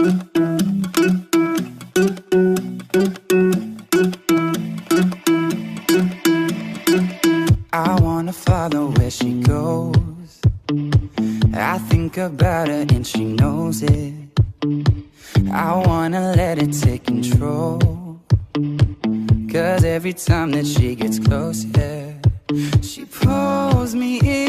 I wanna follow where she goes. I think about her and she knows it. I wanna let it take control. Cause every time that she gets close, yeah, she pulls me in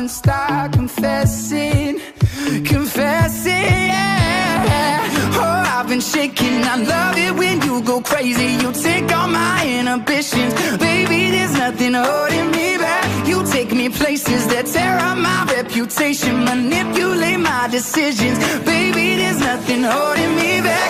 and start confessing, confessing. Yeah. Oh, I've been shaking. I love it when you go crazy. You take all my inhibitions, baby. There's nothing holding me back. You take me places that tear up my reputation, manipulate my decisions, baby. There's nothing holding me back.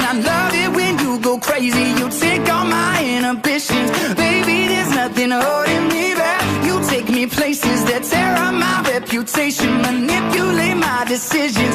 I love it when you go crazy. You take all my inhibitions, baby. There's nothing holding me back. You take me places that tear up my reputation, manipulate my decisions,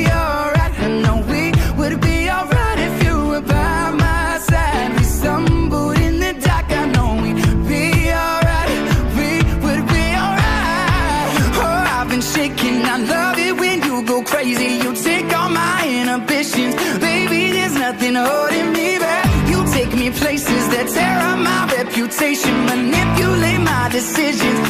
love it when you go crazy. You take all my inhibitions, baby. There's nothing holding me back. You take me places that tear up my reputation, manipulate my decisions.